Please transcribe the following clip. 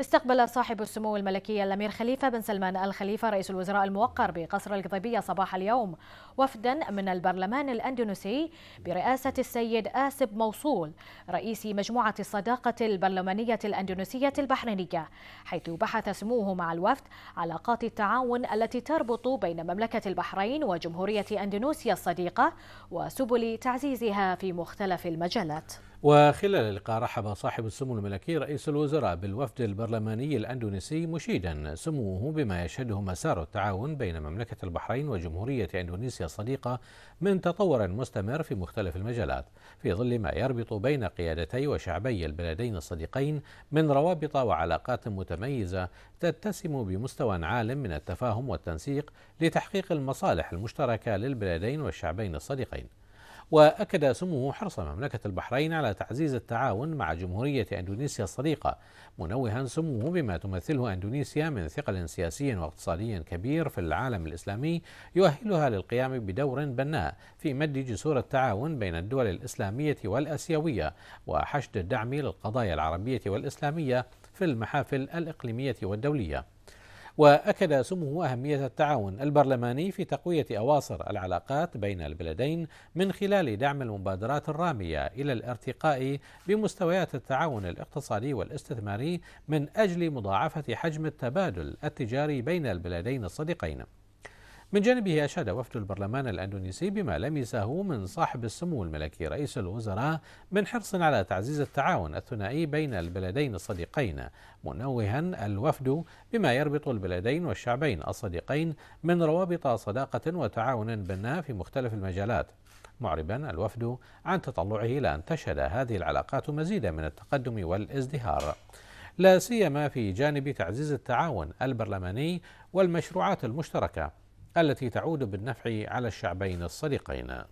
استقبل صاحب السمو الملكي الأمير خليفة بن سلمان الخليفة رئيس الوزراء الموقر بقصر القضيبية صباح اليوم وفدا من البرلمان الأندونيسي برئاسة السيد آسب موصول رئيس مجموعة الصداقة البرلمانية الأندونيسية البحرينية حيث بحث سموه مع الوفد علاقات التعاون التي تربط بين مملكة البحرين وجمهورية أندونيسيا الصديقة وسبل تعزيزها في مختلف المجالات. وخلال اللقاء رحب صاحب السمو الملكي رئيس الوزراء بالوفد البرلماني الأندونيسي مشيدا سموه بما يشهده مسار التعاون بين مملكة البحرين وجمهورية أندونيسيا الصديقة من تطور مستمر في مختلف المجالات في ظل ما يربط بين قيادتي وشعبي البلدين الصديقين من روابط وعلاقات متميزة تتسم بمستوى عال من التفاهم والتنسيق لتحقيق المصالح المشتركة للبلدين والشعبين الصديقين. وأكد سموه حرص مملكة البحرين على تعزيز التعاون مع جمهورية أندونيسيا الصديقة. منوها سموه بما تمثله أندونيسيا من ثقل سياسي واقتصادي كبير في العالم الإسلامي يؤهلها للقيام بدور بناء في مد جسور التعاون بين الدول الإسلامية والأسيوية وحشد الدعم للقضايا العربية والإسلامية في المحافل الإقليمية والدولية. وأكد سموه أهمية التعاون البرلماني في تقوية أواصر العلاقات بين البلدين من خلال دعم المبادرات الرامية إلى الارتقاء بمستويات التعاون الاقتصادي والاستثماري من أجل مضاعفة حجم التبادل التجاري بين البلدين الصديقين. من جانبه أشاد وفد البرلمان الأندونيسي بما لمسه من صاحب السمو الملكي رئيس الوزراء من حرص على تعزيز التعاون الثنائي بين البلدين الصديقين منوها الوفد بما يربط البلدين والشعبين الصديقين من روابط صداقة وتعاون بناء في مختلف المجالات. معربا الوفد عن تطلعه إلى أن تشهد هذه العلاقات مزيدا من التقدم والازدهار. لا سيما في جانب تعزيز التعاون البرلماني والمشروعات المشتركة. التي تعود بالنفع على الشعبين الصديقين.